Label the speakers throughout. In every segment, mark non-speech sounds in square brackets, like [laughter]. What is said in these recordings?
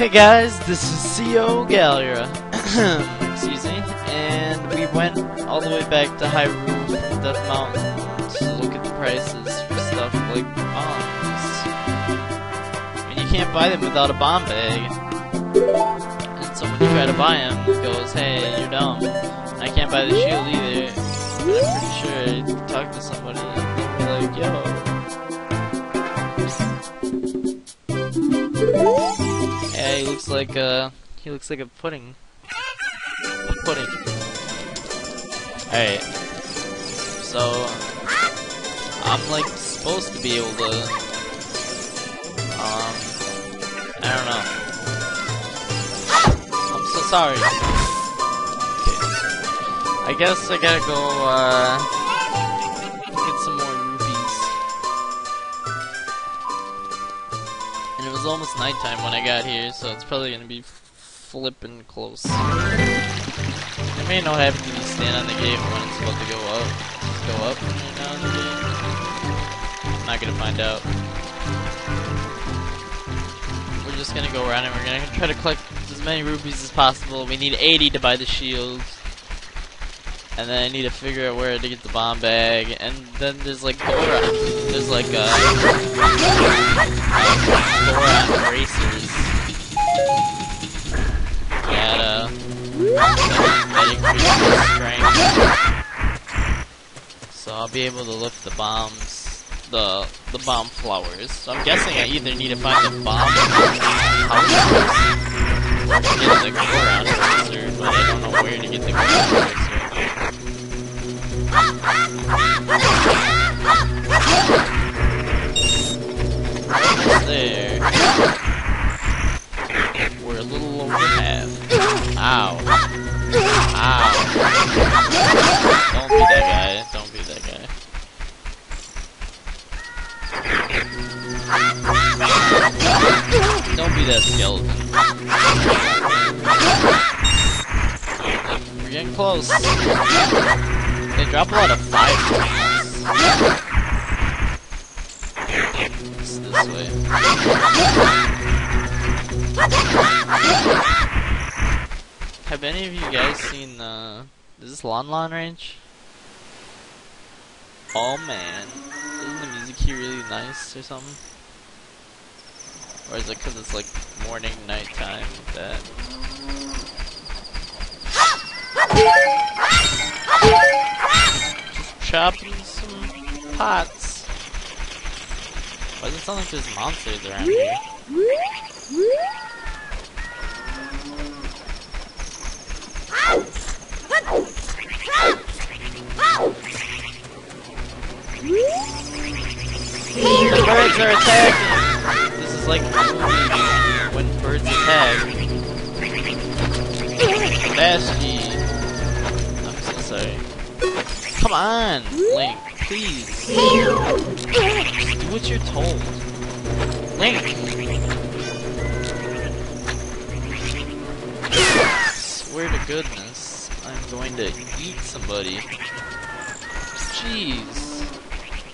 Speaker 1: Hey guys, this is CO Galura. [coughs] Excuse me. And we went all the way back to Hyrule from Death Mountain to look at the prices for stuff like bombs. And you can't buy them without a bomb bag. And so when you try to buy them, it goes, hey, you're dumb. I can't buy the shield either. I'm pretty sure I talked to somebody and they'll be like, yo. He looks like uh he looks like a pudding. A pudding. Alright. So I'm like supposed to be able to um I don't know. I'm so sorry. Okay. I guess I gotta go uh was almost nighttime when I got here, so it's probably gonna be flipping close. I may not have to stand on the gate when it's about to go up. Just go up when you're not on the gate. I'm not gonna find out. We're just gonna go around and we're gonna try to collect as many rupees as possible. We need 80 to buy the shield. And then I need to figure out where to get the bomb bag. And then there's like Dora. There's like uh, Dora racers. That uh, that strength. So I'll be able to lift the bombs, the the bomb flowers. So I'm guessing I either need to find the bomb house or get the Goron racer, but I don't know where to get the Goron racer. Little. Ow. Ow. Don't be that guy. Don't be that guy. Don't be that skeleton. We're getting close. They drop a lot of fire. It's this way. Have any of you guys seen uh is this Lon Lon Ranch? Oh man. Isn't the music here really nice or something? Or is it because it's like morning, nighttime with that? Just chopping some pots. Why does it sound like there's monsters around here? Basky. I'm so sorry. Come on, Link, please. Do what you're told. Link! Swear to goodness, I'm going to eat somebody. Jeez.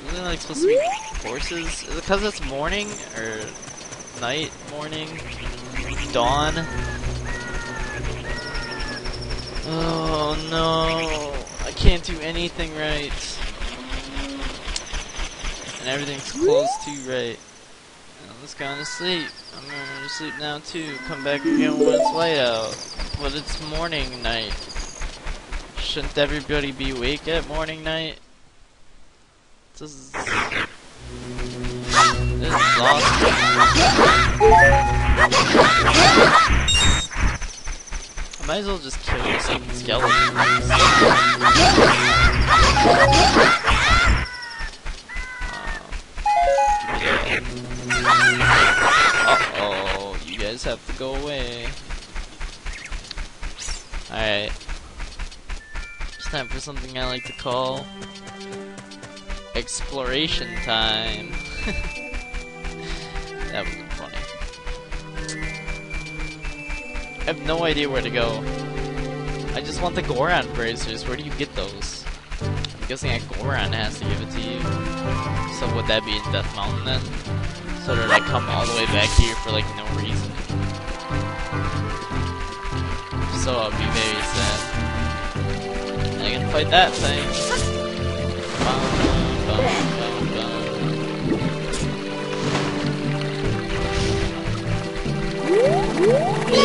Speaker 1: Isn't it like supposed to be horses? Is it because it's morning? Or night, morning, dawn? Oh no, I can't do anything right. And everything's closed to right. Just going to sleep. I'm going to sleep now too. Come back again when it's light out. But it's morning night. Shouldn't everybody be awake at morning night? This is... This is awesome. Might as well just kill this stupid skeleton. Uh oh, you guys have to go away. Alright. It's time for something I like to call exploration time. [laughs] I have no idea where to go. I just want the Goron bracers. Where do you get those? I'm guessing a Goron has to give it to you. So would that be in Death Mountain then? So did I come all the way back here for like no reason? so I'll be very sad. I can fight that thing. Bum, bum, bum,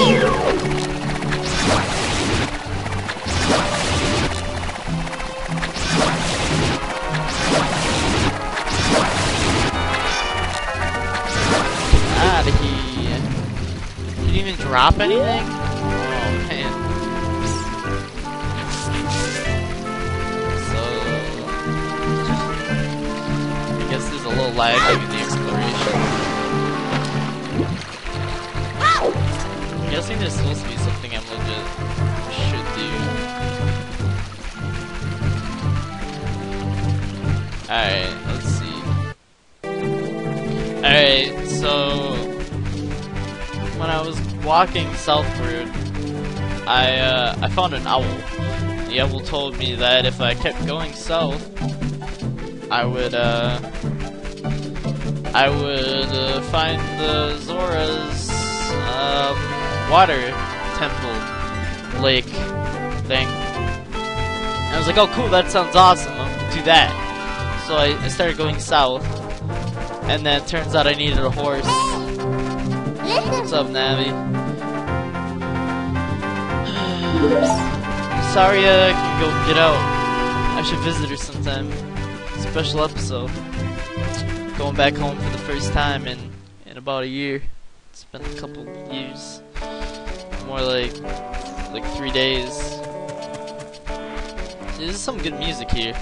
Speaker 1: bum. Ah, Out of here. Didn't even drop anything? Oh man. So I guess there's a little lag in the exploration. Guessing there's supposed to be something I'm legit should do. Alright, let's see. Alright, so when I was walking southward, I uh, I found an owl. The owl told me that if I kept going south, I would uh, I would uh, find the Zora's um, water temple lake thing. And I was like, oh cool, that sounds awesome. I'll do that. So I, I started going south, and then turns out I needed a horse. What's up, Navi? [sighs] Sorry, uh, I can go get out. I should visit her sometime. Special episode. Going back home for the first time in in about a year. It's been a couple years. More like like three days. See, there's some good music here.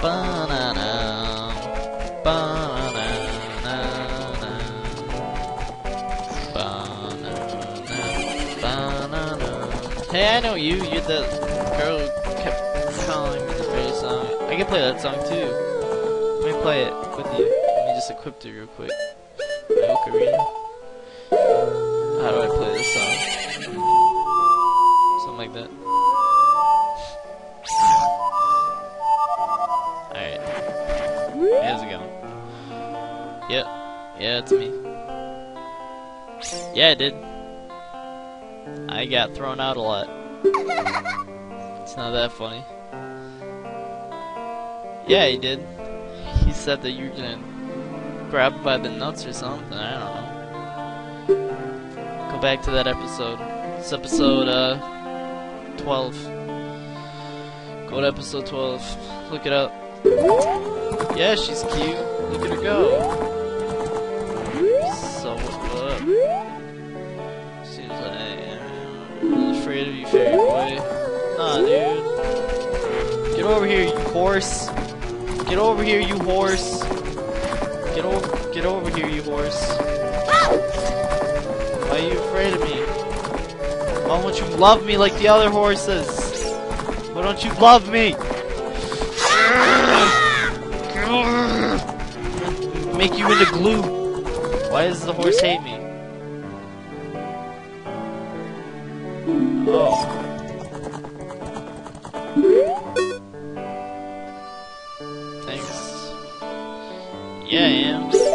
Speaker 1: Ba-na-na, ba-na-na-na, ba-na-na, ba-na-na. Hey, I know you. You're the girl who kept calling me the very song. I can play that song too. Let me play it with you. Let me just equip it real quick. My ocarina. Something like that. Alright. How's it going? Yep. Yeah, it's me. Yeah, I did. I got thrown out a lot. It's not that funny. Yeah, he did. He said that you were gonna grab by the nuts or something. I don't know. Go back to that episode. It's episode uh 12. Go to episode 12. Look it up. Yeah, she's cute. Look at her go. So what? Seems like I'm afraid of you, fairy boy. Nah, dude. Get over here, you horse. Get over here, you horse. Get over, get over here, you horse. Why are you afraid of me? Why won't you love me like the other horses? Why don't you love me? Make you into glue. Why does the horse hate me? Oh. Thanks. Yeah, I am.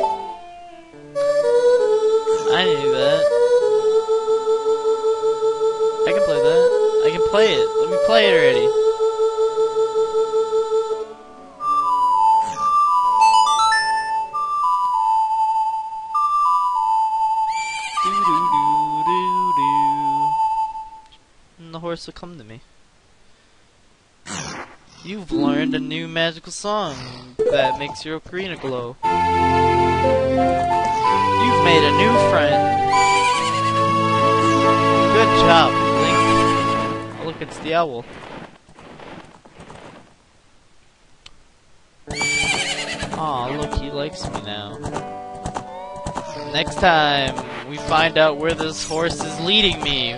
Speaker 1: Play it. Let me play it already. Doo-doo-doo-doo-doo. And the horse will come to me. You've learned a new magical song that makes your ocarina glow. You've made a new friend. Good job, it's the owl. Aw, look, he likes me now. Next time, we find out where this horse is leading me.